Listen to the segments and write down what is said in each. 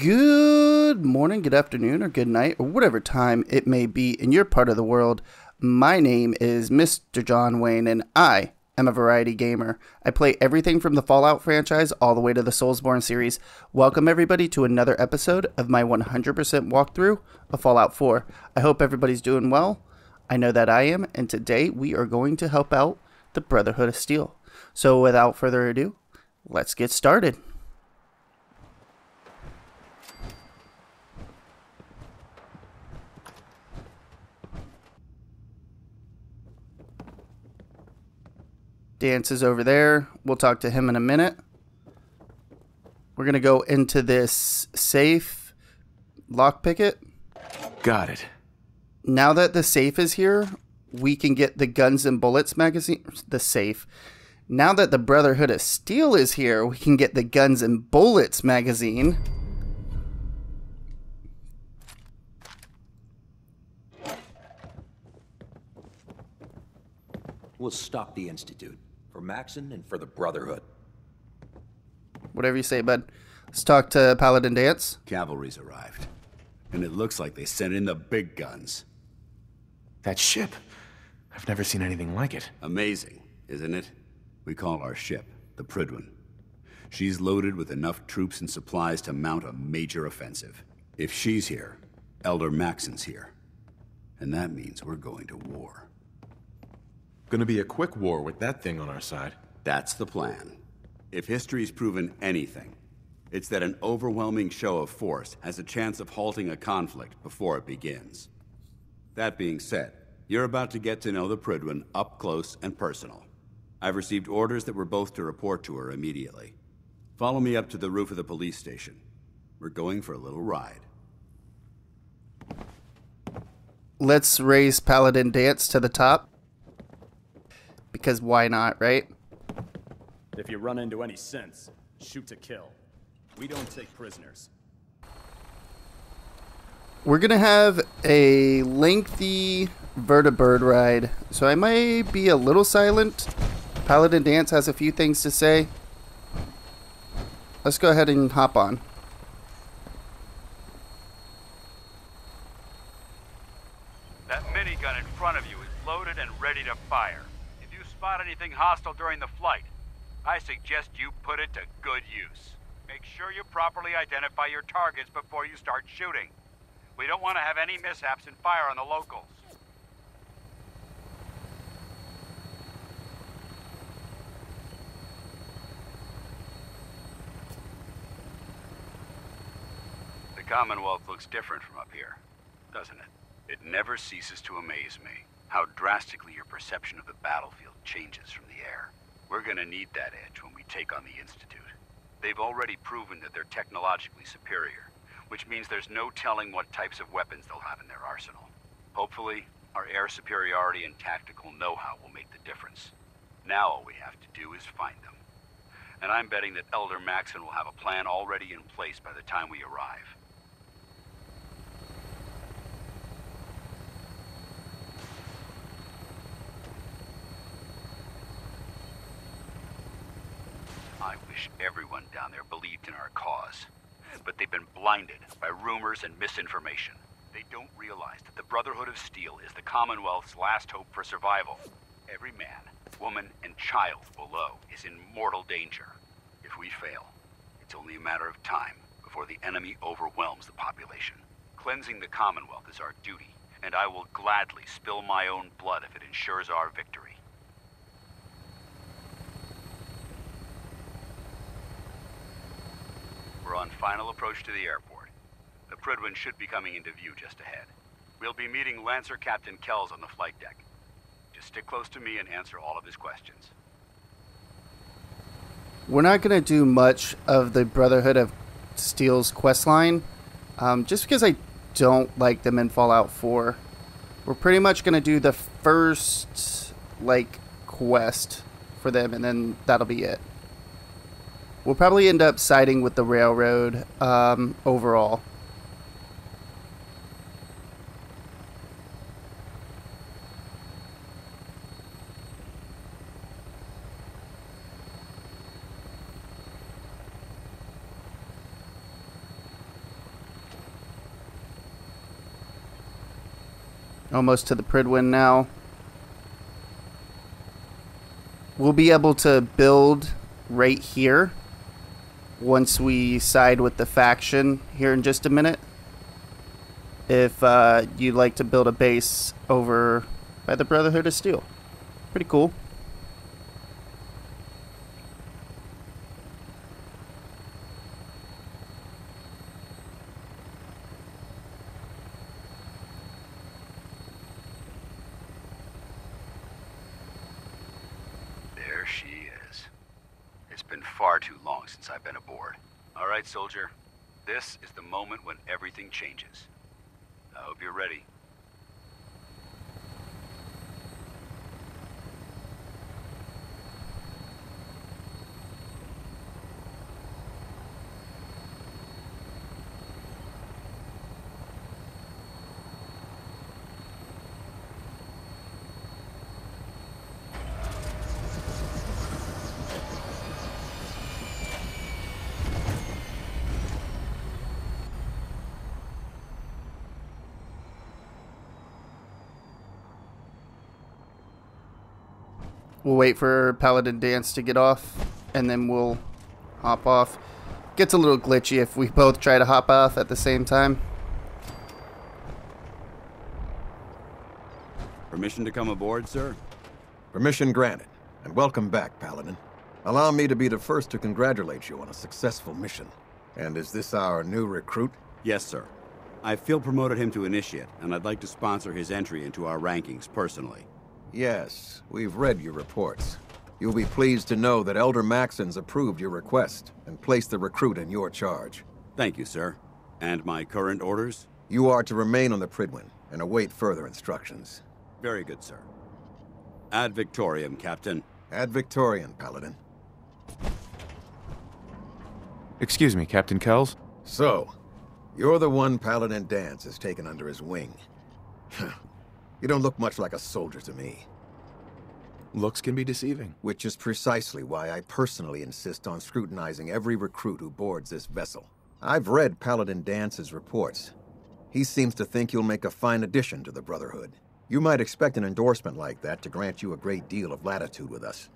Good morning, good afternoon, or good night, or whatever time it may be in your part of the world. My name is Mr. John Wayne, and I am a variety gamer. I play everything from the Fallout franchise all the way to the Soulsborne series. Welcome, everybody, to another episode of my 100% walkthrough of Fallout 4. I hope everybody's doing well. I know that I am, and today we are going to help out the Brotherhood of Steel. So, without further ado, let's get started. Danse is over there. We'll talk to him in a minute. We're going to go into this safe, lockpick it. Got it. Now that the safe is here, we can get the Guns and Bullets magazine. The safe. Now that the Brotherhood of Steel is here, we can get the Guns and Bullets magazine. We'll stop the Institute for Maxon and for the Brotherhood. Whatever you say, bud. Let's talk to Paladin Danse. Cavalry's arrived. And it looks like they sent in the big guns. That ship. I've never seen anything like it. Amazing, isn't it? We call our ship the Prydwen. She's loaded with enough troops and supplies to mount a major offensive. If she's here, Elder Maxon's here. And that means we're going to war. Gonna be a quick war with that thing on our side. That's the plan. If history's proven anything, it's that an overwhelming show of force has a chance of halting a conflict before it begins. That being said, you're about to get to know the Prydwen up close and personal. I've received orders that we're both to report to her immediately. Follow me up to the roof of the police station. We're going for a little ride. Let's raise Paladin Danse to the top. Because why not, right? If you run into any synths, shoot to kill. We don't take prisoners. We're gonna have a lengthy vertibird ride, so I might be a little silent. Paladin Danse has a few things to say. Let's go ahead and hop on. That minigun in front of you is loaded and ready to fire. Spot anything hostile during the flight, I suggest you put it to good use. Make sure you properly identify your targets before you start shooting. We don't want to have any mishaps and fire on the locals. The Commonwealth looks different from up here, doesn't it? It never ceases to amaze me how drastically your perception of the battlefield changes from the air. We're gonna need that edge when we take on the Institute. They've already proven that they're technologically superior, which means there's no telling what types of weapons they'll have in their arsenal. Hopefully, our air superiority and tactical know-how will make the difference. Now all we have to do is find them. And I'm betting that Elder Maxon will have a plan already in place by the time we arrive. I wish everyone down there believed in our cause. But they've been blinded by rumors and misinformation. They don't realize that the Brotherhood of Steel is the Commonwealth's last hope for survival. Every man, woman, and child below is in mortal danger. If we fail, it's only a matter of time before the enemy overwhelms the population. Cleansing the Commonwealth is our duty, and I will gladly spill my own blood if it ensures our victory. We're on final approach to the airport. The Prydwen should be coming into view just ahead. We'll be meeting Lancer Captain Kells on the flight deck. Just stick close to me and answer all of his questions. We're not gonna do much of the Brotherhood of Steel's quest line, um, just because I don't like them in Fallout 4. We're pretty much gonna do the first like quest for them, and then that'll be it. We'll probably end up siding with the railroad um, overall. Almost to the Prydwen now. We'll be able to build right here once we side with the faction here in just a minute. If uh, you'd like to build a base over by the Brotherhood of Steel. Pretty cool. There she is. It's been far too long since I've been aboard. All right, soldier. This is the moment when everything changes. I hope you're ready. We'll wait for Paladin Danse to get off, and then we'll hop off. Gets a little glitchy if we both try to hop off at the same time. Permission to come aboard, sir? Permission granted, and welcome back, Paladin. Allow me to be the first to congratulate you on a successful mission. And is this our new recruit? Yes, sir. I feel promoted him to initiate, and I'd like to sponsor his entry into our rankings personally. Yes, we've read your reports. You'll be pleased to know that Elder Maxon's approved your request and placed the recruit in your charge. Thank you, sir. And my current orders? You are to remain on the Prydwen and await further instructions. Very good, sir. Ad Victoriam, Captain. Ad Victoriam, Paladin. Excuse me, Captain Kells? So, you're the one Paladin Danse has taken under his wing. you don't look much like a soldier to me. Looks can be deceiving. Which is precisely why I personally insist on scrutinizing every recruit who boards this vessel. I've read Paladin Danse's reports. He seems to think you'll make a fine addition to the Brotherhood. You might expect an endorsement like that to grant you a great deal of latitude with us.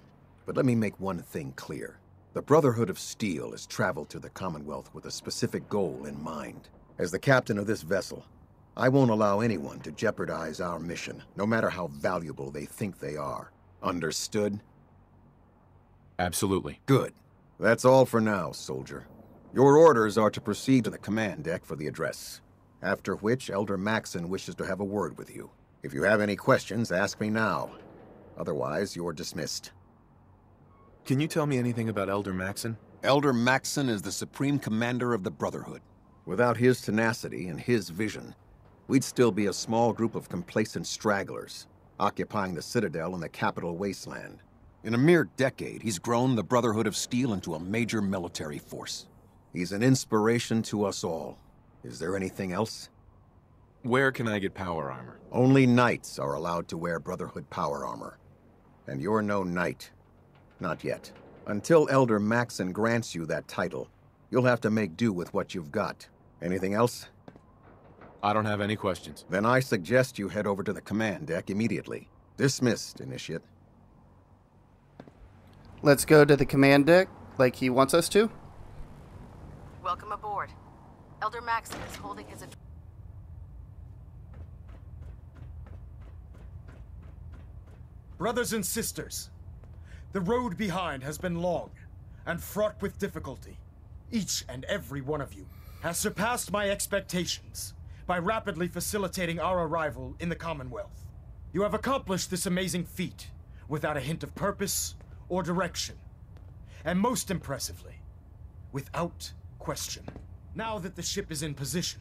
But let me make one thing clear. The Brotherhood of Steel has traveled to the Commonwealth with a specific goal in mind. As the captain of this vessel, I won't allow anyone to jeopardize our mission, no matter how valuable they think they are. Understood? Absolutely. Good. That's all for now, soldier. Your orders are to proceed to the command deck for the address. After which, Elder Maxon wishes to have a word with you. If you have any questions, ask me now. Otherwise, you're dismissed. Can you tell me anything about Elder Maxon? Elder Maxon is the supreme commander of the Brotherhood. Without his tenacity and his vision, we'd still be a small group of complacent stragglers, occupying the Citadel in the capital wasteland. In a mere decade, he's grown the Brotherhood of Steel into a major military force. He's an inspiration to us all. Is there anything else? Where can I get power armor? Only knights are allowed to wear Brotherhood power armor. And you're no knight. Not yet. Until Elder Maxon grants you that title, you'll have to make do with what you've got. Anything else? I don't have any questions. Then I suggest you head over to the command deck immediately. Dismissed, Initiate. Let's go to the command deck like he wants us to. Welcome aboard. Elder Maxon is holding his. ad- Brothers and sisters, the road behind has been long and fraught with difficulty. Each and every one of you has surpassed my expectations by rapidly facilitating our arrival in the Commonwealth. You have accomplished this amazing feat without a hint of purpose or direction. And most impressively, without question. Now that the ship is in position,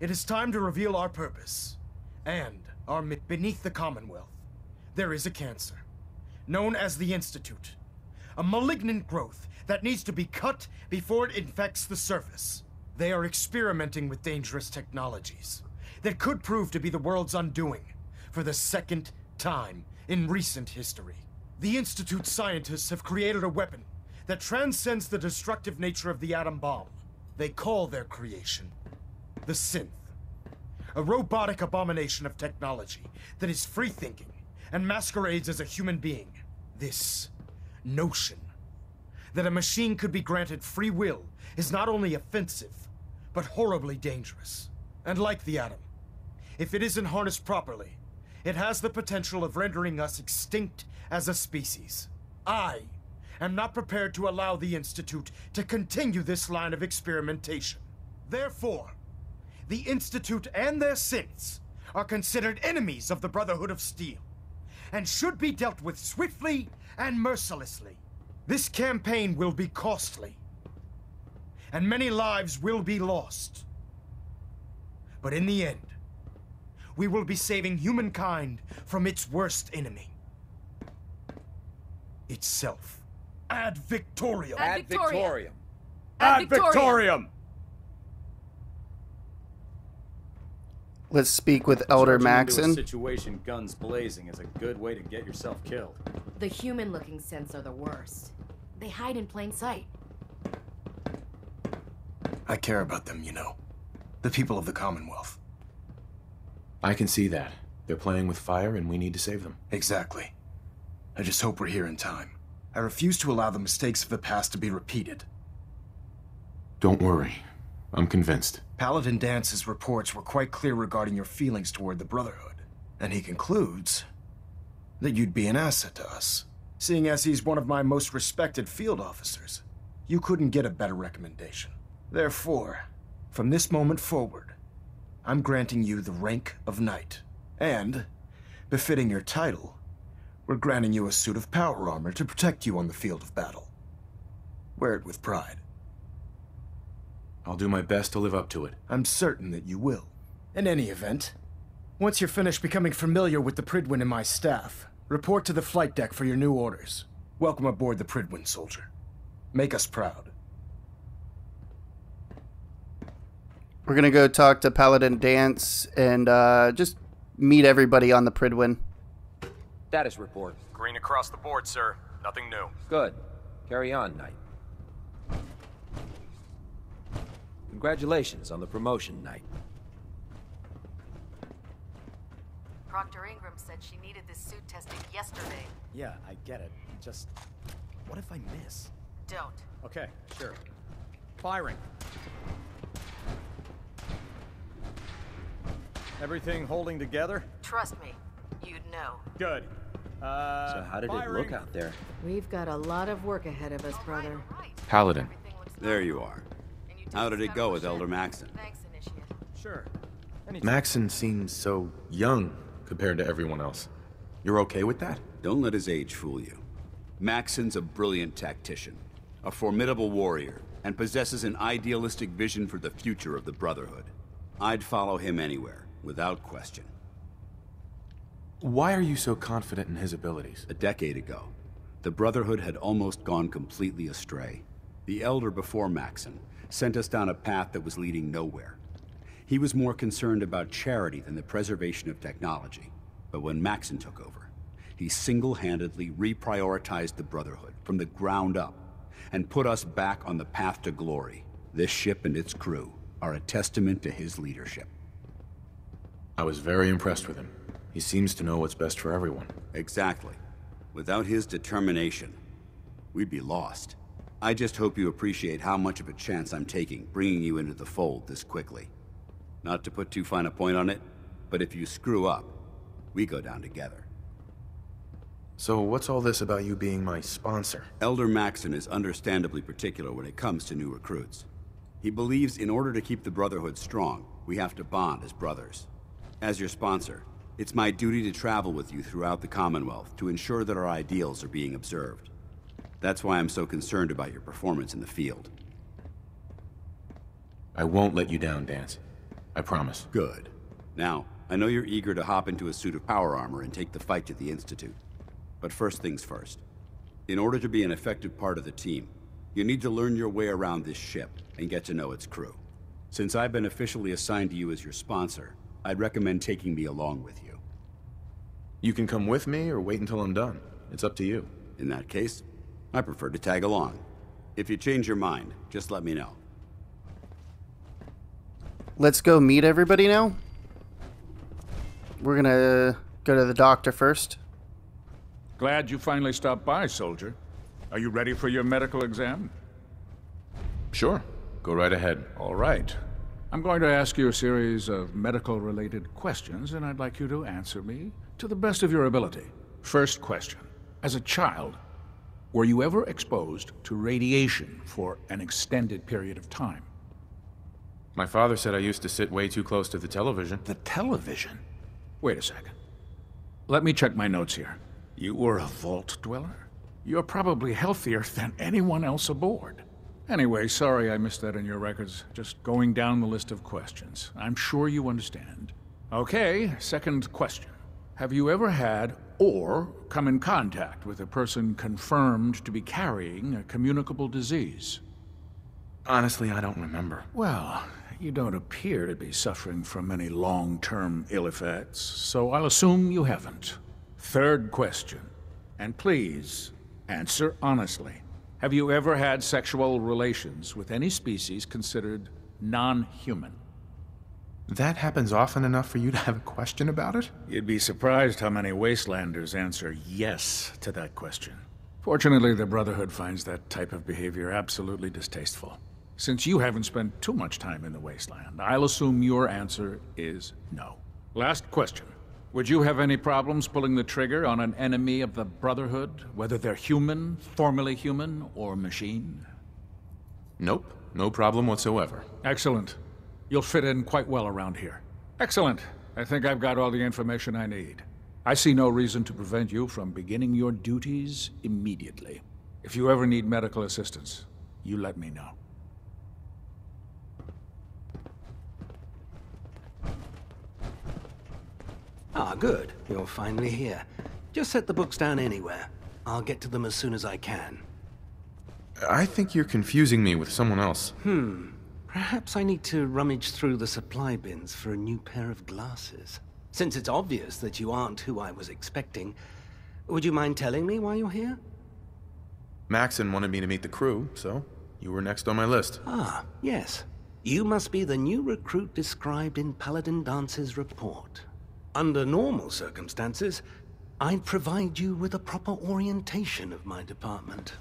it is time to reveal our purpose and our beneath the Commonwealth. There is a cancer, known as the Institute. A malignant growth that needs to be cut before it infects the surface. They are experimenting with dangerous technologies that could prove to be the world's undoing for the second time in recent history. The Institute's scientists have created a weapon that transcends the destructive nature of the atom bomb. They call their creation the synth. A robotic abomination of technology that is free thinking and masquerades as a human being. This notion that a machine could be granted free will is not only offensive, but horribly dangerous. And like the atom, if it isn't harnessed properly, it has the potential of rendering us extinct as a species. I am not prepared to allow the Institute to continue this line of experimentation. Therefore, the Institute and their synths are considered enemies of the Brotherhood of Steel, and should be dealt with swiftly and mercilessly. This campaign will be costly, and many lives will be lost. But in the end, we will be saving humankind from its worst enemy. Itself. Ad Victoriam. Ad Victoriam. Ad Victoriam! Let's speak with Elder Charging into Maxon. situation guns blazing is a good way to get yourself killed. The human looking synths are the worst. They hide in plain sight. I care about them, you know. The people of the Commonwealth. I can see that. They're playing with fire and we need to save them. Exactly. I just hope we're here in time. I refuse to allow the mistakes of the past to be repeated. Don't worry. I'm convinced. Paladin Danse's reports were quite clear regarding your feelings toward the Brotherhood. And he concludes that you'd be an asset to us. Seeing as he's one of my most respected field officers, you couldn't get a better recommendation. Therefore, from this moment forward, I'm granting you the rank of Knight. And, befitting your title, we're granting you a suit of power armor to protect you on the field of battle. Wear it with pride. I'll do my best to live up to it. I'm certain that you will. In any event, once you're finished becoming familiar with the Prydwen and my staff, report to the flight deck for your new orders. Welcome aboard the Prydwen, soldier. Make us proud. We're gonna go talk to Paladin Danse and uh, just meet everybody on the Prydwen. Status report. Green across the board, sir. Nothing new. Good. Carry on, Knight. Congratulations on the promotion, Knight. Proctor Ingram said she needed this suit tested yesterday. Yeah, I get it. Just, what if I miss? Don't. Okay, sure. Firing. Everything holding together? Trust me, you'd know. Good. Uh, So how did it look out there? We've got a lot of work ahead of us, brother. Paladin. Everything looks There you are. You How did did it go with establish Elder it. Maxon? Thanks, Initiate. Sure. Anytime. Maxon seems so young compared to everyone else. You're okay with that? Don't let his age fool you. Maxon's a brilliant tactician, a formidable warrior, and possesses an idealistic vision for the future of the Brotherhood. I'd follow him anywhere, without question. Why are you so confident in his abilities? A decade ago, the Brotherhood had almost gone completely astray. The Elder before Maxon sent us down a path that was leading nowhere. He was more concerned about charity than the preservation of technology. But when Maxon took over, he single-handedly reprioritized the Brotherhood from the ground up and put us back on the path to glory. This ship and its crew are a testament to his leadership. I was very impressed with him. He seems to know what's best for everyone. Exactly. Without his determination, we'd be lost. I just hope you appreciate how much of a chance I'm taking bringing you into the fold this quickly. Not to put too fine a point on it, but if you screw up, we go down together. So what's all this about you being my sponsor? Elder Maxon is understandably particular when it comes to new recruits. He believes in order to keep the Brotherhood strong, we have to bond as brothers. As your sponsor, it's my duty to travel with you throughout the Commonwealth to ensure that our ideals are being observed. That's why I'm so concerned about your performance in the field. I won't let you down, Danse. I promise. Good. Now, I know you're eager to hop into a suit of power armor and take the fight to the Institute. But first things first. In order to be an effective part of the team, you need to learn your way around this ship and get to know its crew. Since I've been officially assigned to you as your sponsor, I'd recommend taking me along with you. You can come with me or wait until I'm done. It's up to you. In that case, I prefer to tag along. If you change your mind, just let me know. Let's go meet everybody now. we're gonna go to the doctor first. Glad you finally stopped by, soldier. Are you ready for your medical exam? Sure. Go right ahead. All right. I'm going to ask you a series of medical related questions, and I'd like you to answer me to the best of your ability. First question As a child, were you ever exposed to radiation for an extended period of time? My father said I used to sit way too close to the television. The television? Wait a second. Let me check my notes here. You were a vault dweller? You're probably healthier than anyone else aboard. Anyway, sorry I missed that in your records. Just going down the list of questions. I'm sure you understand. Okay, second question. Have you ever had or come in contact with a person confirmed to be carrying a communicable disease? Honestly, I don't remember. Well, you don't appear to be suffering from any long term ill effects, so I'll assume you haven't. Third question. And please, answer honestly. Have you ever had sexual relations with any species considered non human? That happens often enough for you to have a question about it? You'd be surprised how many Wastelanders answer yes to that question. Fortunately, the Brotherhood finds that type of behavior absolutely distasteful. Since you haven't spent too much time in the Wasteland, I'll assume your answer is no. Last question. Would you have any problems pulling the trigger on an enemy of the Brotherhood, whether they're human, formerly human, or machine? Nope. No problem whatsoever. Excellent. You'll fit in quite well around here. Excellent. I think I've got all the information I need. I see no reason to prevent you from beginning your duties immediately. If you ever need medical assistance, you let me know. Ah, good. You're finally here. Just set the books down anywhere. I'll get to them as soon as I can. I think you're confusing me with someone else. Hmm. Perhaps I need to rummage through the supply bins for a new pair of glasses. Since it's obvious that you aren't who I was expecting, would you mind telling me why you're here? Maxon wanted me to meet the crew, so you were next on my list. Ah, yes. You must be the new recruit described in Paladin Danse's report. Under normal circumstances, I'd provide you with a proper orientation of my department.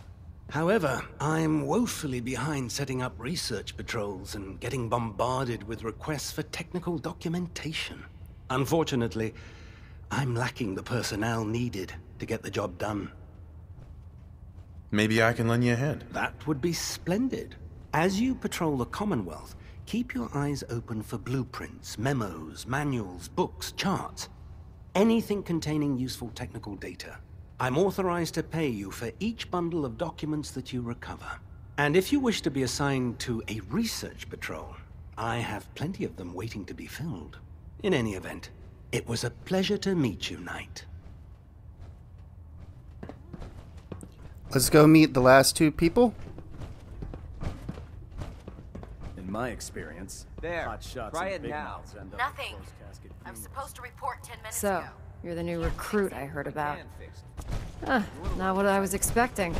However, I'm woefully behind setting up research patrols and getting bombarded with requests for technical documentation. Unfortunately, I'm lacking the personnel needed to get the job done. Maybe I can lend you a hand. That would be splendid. As you patrol the Commonwealth, keep your eyes open for blueprints, memos, manuals, books, charts. Anything containing useful technical data. I'm authorized to pay you for each bundle of documents that you recover. And if you wish to be assigned to a research patrol, I have plenty of them waiting to be filled. In any event, it was a pleasure to meet you, Knight. Let's go meet the last two people. In my experience, There, hot shots try and it big now. mouths end up Nothing. with closed casket I'm supposed to report 10 minutes So, ago. you're the new recruit I heard about. Huh, not what I was expecting.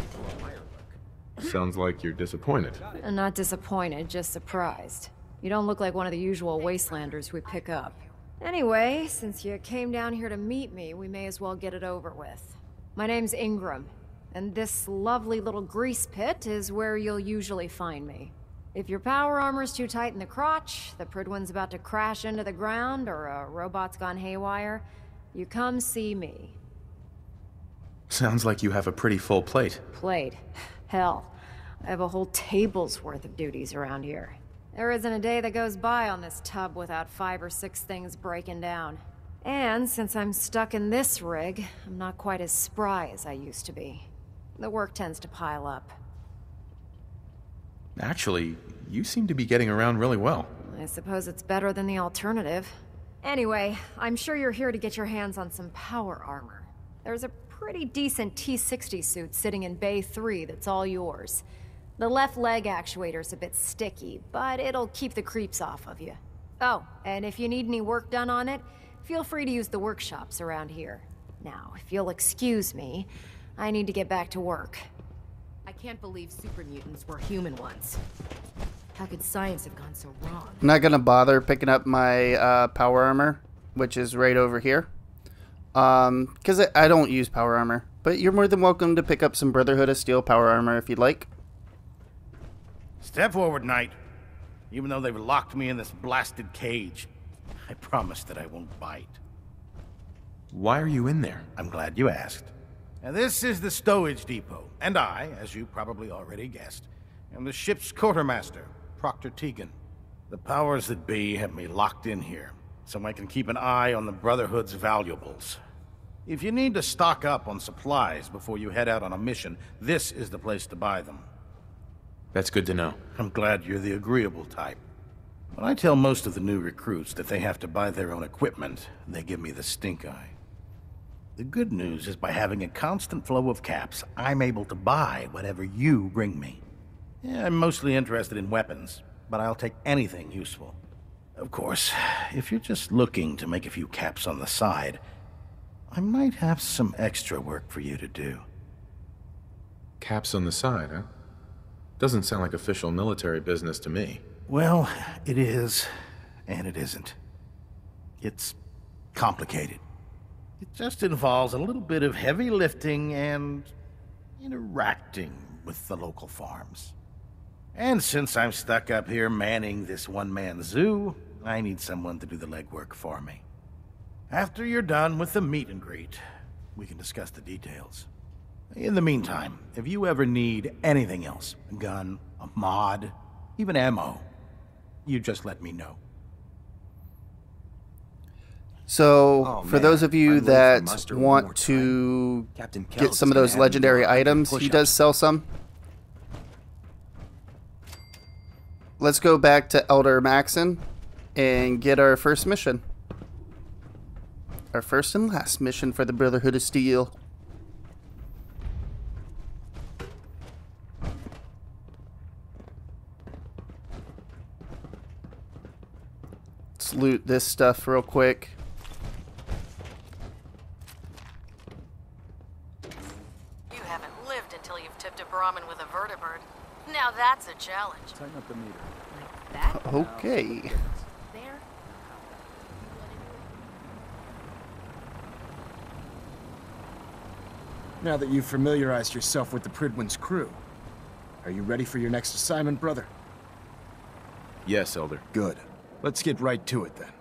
Sounds like you're disappointed. I'm not disappointed, just surprised. You don't look like one of the usual wastelanders we pick up. Anyway, since you came down here to meet me, we may as well get it over with. My name's Ingram, and this lovely little grease pit is where you'll usually find me. If your power armor's too tight in the crotch, the Prydwen's about to crash into the ground, or a robot's gone haywire, you come see me. Sounds like you have a pretty full plate. Plate? Hell, I have a whole table's worth of duties around here. There isn't a day that goes by on this tub without five or six things breaking down. And since I'm stuck in this rig, I'm not quite as spry as I used to be. The work tends to pile up. Actually, you seem to be getting around really well. I suppose it's better than the alternative. Anyway, I'm sure you're here to get your hands on some power armor. There's a pretty decent T-60 suit sitting in Bay 3 that's all yours. The left leg actuator's a bit sticky, but it'll keep the creeps off of you. Oh, and if you need any work done on it, feel free to use the workshops around here. Now, if you'll excuse me, I need to get back to work. I can't believe super mutants were human ones. How could science have gone so wrong? I'm not gonna bother picking up my uh, power armor which is right over here. Um, because I, I don't use power armor, but you're more than welcome to pick up some Brotherhood of Steel power armor if you'd like. Step forward, Knight. Even though they've locked me in this blasted cage, I promise that I won't bite. Why are you in there? I'm glad you asked. And this is the stowage depot, and I, as you probably already guessed, am the ship's quartermaster, Proctor Teagan. The powers that be have me locked in here, so I can keep an eye on the Brotherhood's valuables. If you need to stock up on supplies before you head out on a mission, this is the place to buy them. That's good to know. I'm glad you're the agreeable type. When I tell most of the new recruits that they have to buy their own equipment, they give me the stink eye. The good news is by having a constant flow of caps, I'm able to buy whatever you bring me. Yeah, I'm mostly interested in weapons, but I'll take anything useful. Of course, if you're just looking to make a few caps on the side, I might have some extra work for you to do. Caps on the side, huh? Doesn't sound like official military business to me. Well, it is, and it isn't. It's complicated. It just involves a little bit of heavy lifting and interacting with the local farms. And since I'm stuck up here manning this one-man zoo, I need someone to do the legwork for me. After you're done with the meet and greet, we can discuss the details. In the meantime, if you ever need anything else, a gun, a mod, even ammo, you just let me know. So, Oh, for man. those of you I'm ready for that muster one more want to get some of those legendary items, he does sell some. Let's go back to Elder Maxon and get our first mission. Our first and last mission for the Brotherhood of Steel. Let's loot this stuff real quick. You haven't lived until you've tipped a Brahmin with a vertibird. Now that's a challenge. Tighten up the meter. That? Uh, okay. There? Now that you've familiarized yourself with the Prydwen's crew, are you ready for your next assignment, brother? Yes, Elder. Good. Let's get right to it then.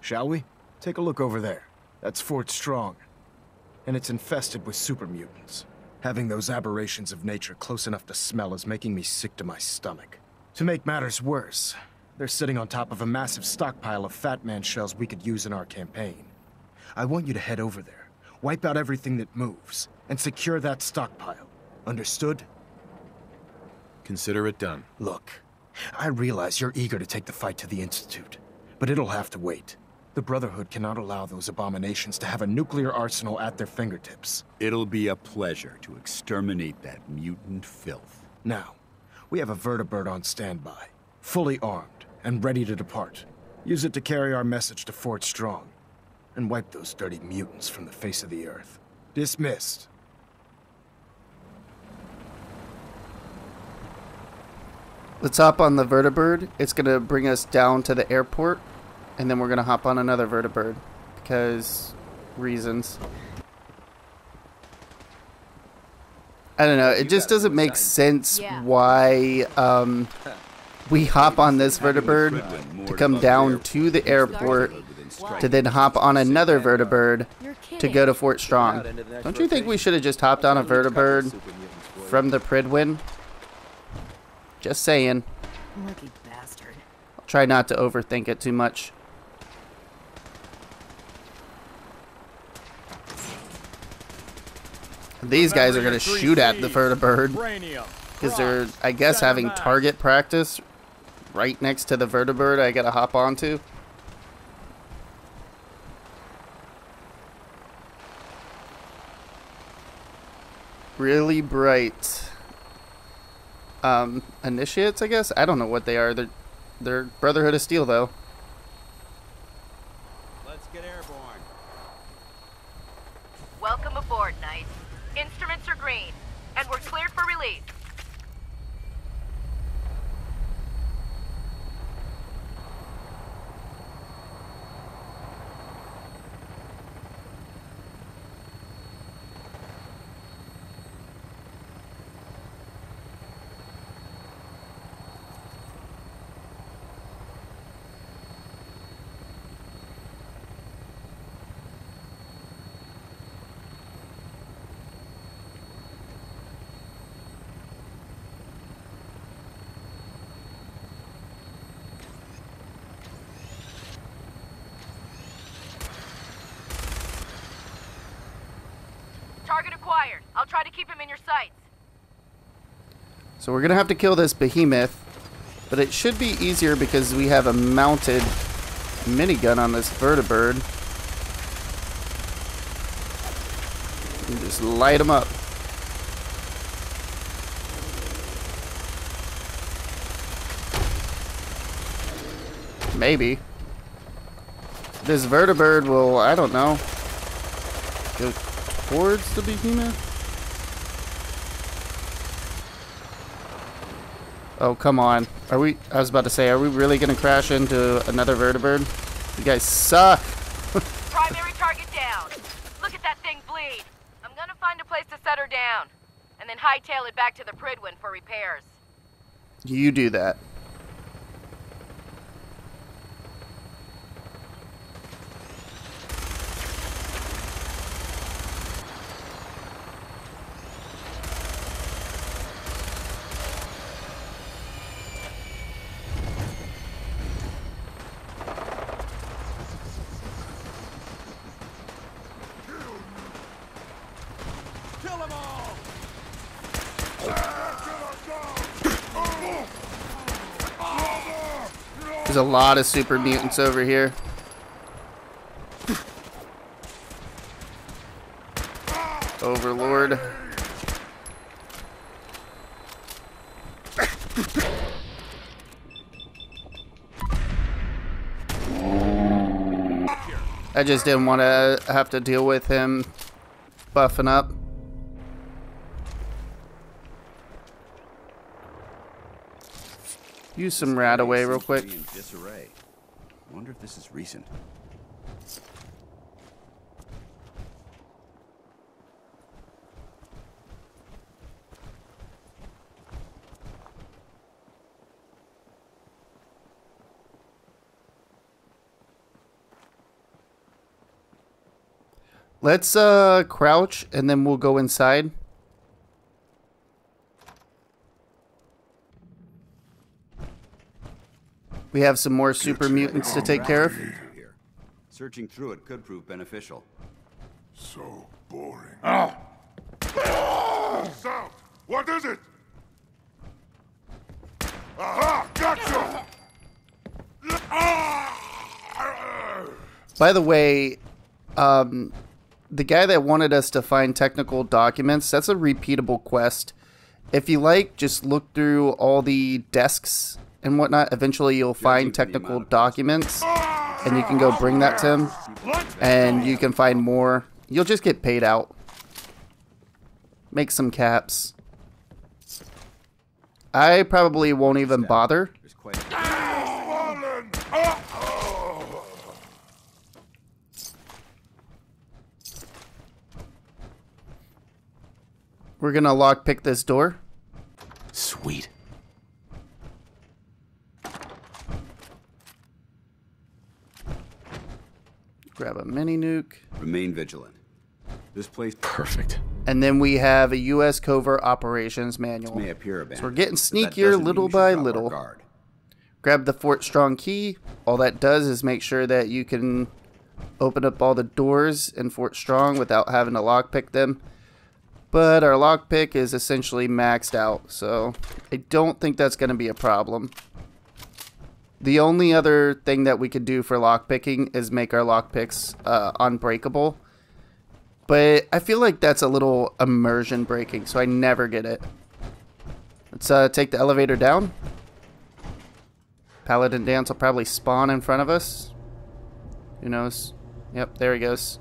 Shall we? Take a look over there. That's Fort Strong. And it's infested with super mutants. Having those aberrations of nature close enough to smell is making me sick to my stomach. To make matters worse, they're sitting on top of a massive stockpile of Fat Man shells we could use in our campaign. I want you to head over there, wipe out everything that moves, and secure that stockpile. Understood? Consider it done. Look, I realize you're eager to take the fight to the Institute, but it'll have to wait. The Brotherhood cannot allow those abominations to have a nuclear arsenal at their fingertips. It'll be a pleasure to exterminate that mutant filth. Now, we have a vertibird on standby, fully armed and ready to depart. Use it to carry our message to Fort Strong and wipe those dirty mutants from the face of the earth. Dismissed. Let's hop on the vertibird. It's going to bring us down to the airport, and then we're going to hop on another vertibird because reasons. I don't know. It just doesn't make sense Yeah. why um, we hop on this vertibird to come down to the airport to then hop on another vertibird to go to Fort Strong. Don't you think we should have just hopped on a vertibird from the Prydwen? Just saying. Lucky bastard. I'll try not to overthink it too much. These guys are going to shoot at the vertibird because they're, I guess, having target practice right next to the vertibird I got to hop onto. Really bright um, initiates, I guess. I don't know what they are. They're they're Brotherhood of Steel, though. Let's get airborne. Welcome aboard, Knight. Instruments are green, and we're cleared for release. Target acquired. I'll try to keep him in your sights. So we're gonna have to kill this behemoth, but it should be easier because we have a mounted minigun on this vertibird. And just light them up. Maybe. This vertibird will, I don't know, go towards the behemoth? Oh, come on. Are we, I was about to say, are we really going to crash into another vertibird? You guys suck. Primary target down. Look at that thing bleed. I'm gonna find a place to set her down. And then hightail it back to the Prydwen for repairs. You do that. There's a lot of super mutants over here. Overlord. I just didn't want to have to deal with him buffing up. Use some RadAway real quick. Disarray. Wonder if this is recent. Let's uh crouch and then we'll go inside. We have some more super mutants to take care of. Searching through it could prove beneficial. So boring. Ah! Sound! What is it? Aha! Gotcha! By the way, um, the guy that wanted us to find technical documents, that's a repeatable quest. If you like, just look through all the desks and whatnot. Eventually, you'll find technical documents, and you can go bring that to him, and you can find more. You'll just get paid out. Make some caps. I probably won't even bother. We're gonna lockpick this door. Sweet. Grab a mini nuke. Remain vigilant. This place Perfect. And then we have a U.S. Covert Operations Manual. This may appear So abandoned. we're getting sneakier little by little. guard. Grab the Fort Strong key. All that does is make sure that you can open up all the doors in Fort Strong without having to lockpick them. But our lockpick is essentially maxed out, so I don't think that's going to be a problem. The only other thing that we could do for lockpicking is make our lockpicks uh, unbreakable. But I feel like that's a little immersion breaking, so I never get it. Let's uh, take the elevator down. Paladin Danse will probably spawn in front of us. Who knows? Yep, there he goes.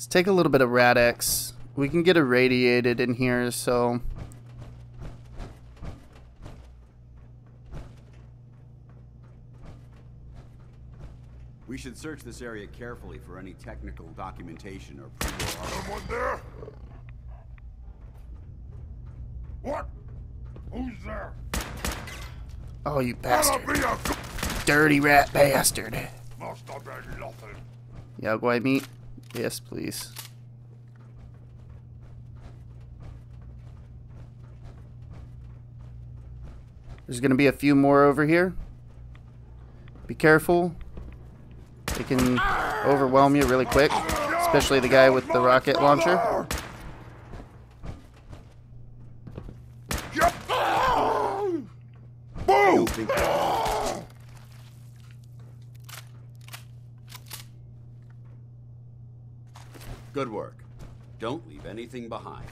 Let's take a little bit of Rad-X. We can get irradiated in here, so... We should search this area carefully for any technical documentation or pre-war Someone there? What? Who's there? Oh, you That'll bastard. be a. Dirty rat bastard. Must have been nothing. Yao Guai meat? Yes, please. There's going to be a few more over here. Be careful. They can overwhelm you really quick, especially the guy with the rocket launcher. Behind.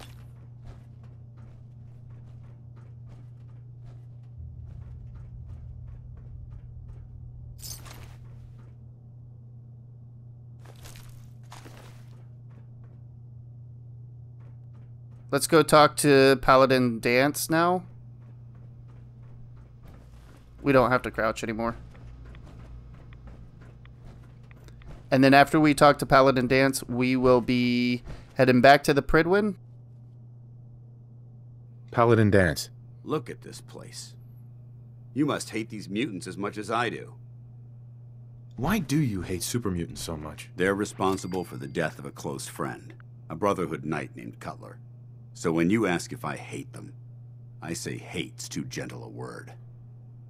Let's go talk to Paladin Danse now. We don't have to crouch anymore. And then after we talk to Paladin Danse, we will be heading back to the Prydwen. Paladin Danse. Look at this place. You must hate these mutants as much as I do. Why do you hate super mutants so much? They're responsible for the death of a close friend, a Brotherhood knight named Cutler. So when you ask if I hate them, I say hate's too gentle a word.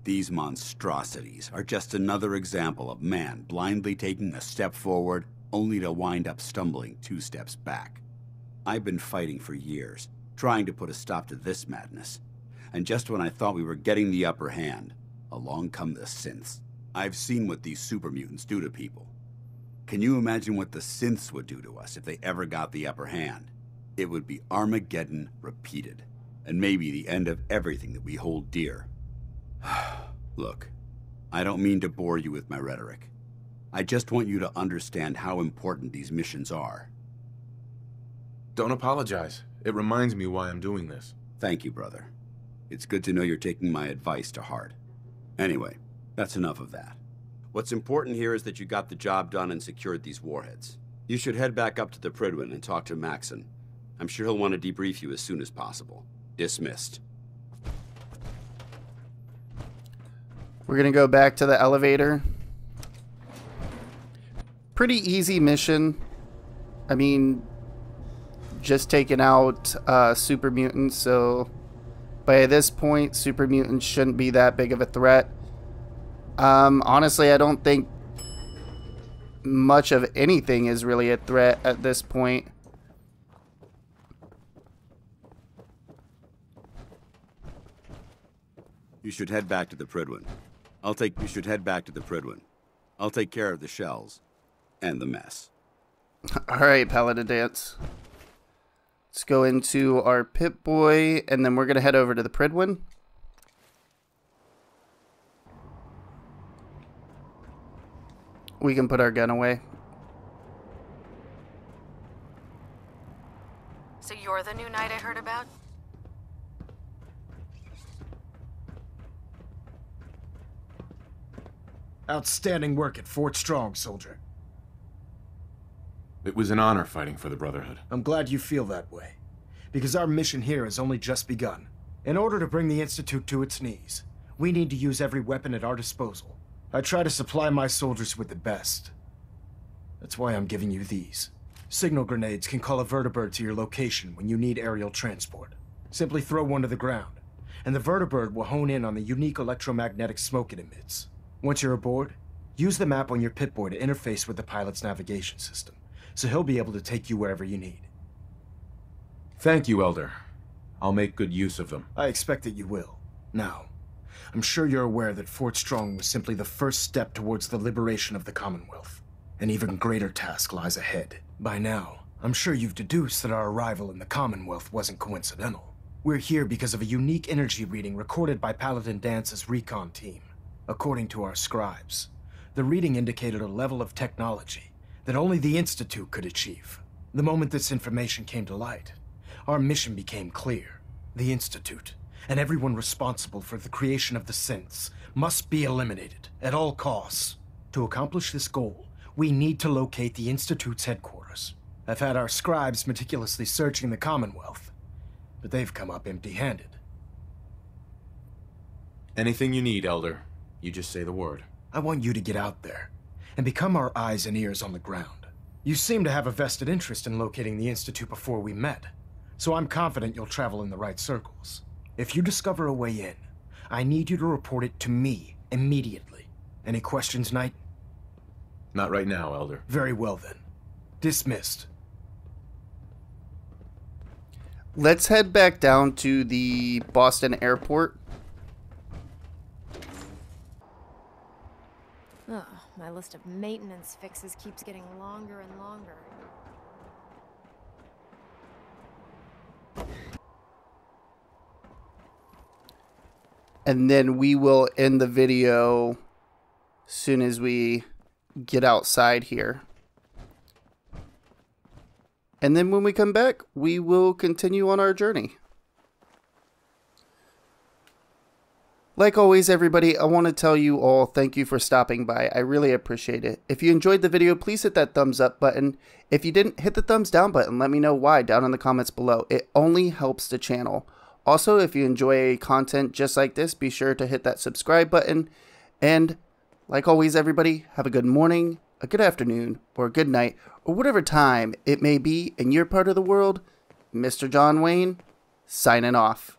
These monstrosities are just another example of man blindly taking a step forward only to wind up stumbling two steps back. I've been fighting for years, trying to put a stop to this madness. And just when I thought we were getting the upper hand, along come the synths. I've seen what these super mutants do to people. Can you imagine what the synths would do to us if they ever got the upper hand? It would be Armageddon repeated, and maybe the end of everything that we hold dear. Look, I don't mean to bore you with my rhetoric. I just want you to understand how important these missions are. Don't apologize. It reminds me why I'm doing this. Thank you, brother. It's good to know you're taking my advice to heart. Anyway, that's enough of that. What's important here is that you got the job done and secured these warheads. You should head back up to the Prydwen and talk to Maxon. I'm sure he'll want to debrief you as soon as possible. Dismissed. We're going to go back to the elevator. Pretty easy mission. I mean, just taking out uh, super mutants, so by this point, super mutants shouldn't be that big of a threat. Um, honestly, I don't think much of anything is really a threat at this point. You should head back to the Prydwen. I'll take. You should head back to the Prydwen. I'll take care of the shells, and the mess. All right, Paladin Danse. Let's go into our Pip Boy, and then we're gonna head over to the Prydwen. We can put our gun away. So you're the new knight I heard about? Outstanding work at Fort Strong, soldier. It was an honor fighting for the Brotherhood. I'm glad you feel that way. Because our mission here has only just begun. In order to bring the Institute to its knees, we need to use every weapon at our disposal. I try to supply my soldiers with the best. That's why I'm giving you these. Signal grenades can call a vertibird to your location when you need aerial transport. Simply throw one to the ground, and the vertibird will hone in on the unique electromagnetic smoke it emits. Once you're aboard, use the map on your Pip-Boy to interface with the pilot's navigation system, so he'll be able to take you wherever you need. Thank you, Elder. I'll make good use of them. I expect that you will. Now, I'm sure you're aware that Fort Strong was simply the first step towards the liberation of the Commonwealth. An even greater task lies ahead. By now, I'm sure you've deduced that our arrival in the Commonwealth wasn't coincidental. We're here because of a unique energy reading recorded by Paladin Danse's recon team. According to our scribes, the reading indicated a level of technology that only the Institute could achieve. The moment this information came to light, our mission became clear. The Institute, and everyone responsible for the creation of the synths, must be eliminated at all costs. To accomplish this goal, we need to locate the Institute's headquarters. I've had our scribes meticulously searching the Commonwealth, but they've come up empty-handed. Anything you need, Elder. You just say the word. I want you to get out there and become our eyes and ears on the ground. You seem to have a vested interest in locating the Institute before we met, so I'm confident you'll travel in the right circles. If you discover a way in, I need you to report it to me immediately. Any questions, Knight? Not right now, Elder. Very well then. Dismissed. Let's head back down to the Boston airport. My list of maintenance fixes keeps getting longer and longer. And then we will end the video soon as we get outside here. And then when we come back, we will continue on our journey. Like always, everybody, I want to tell you all thank you for stopping by. I really appreciate it. If you enjoyed the video, please hit that thumbs up button. If you didn't, hit the thumbs down button. Let me know why down in the comments below. It only helps the channel. Also, if you enjoy content just like this, be sure to hit that subscribe button. And like always, everybody, have a good morning, a good afternoon, or a good night, or whatever time it may be in your part of the world. Mr. John Wayne, signing off.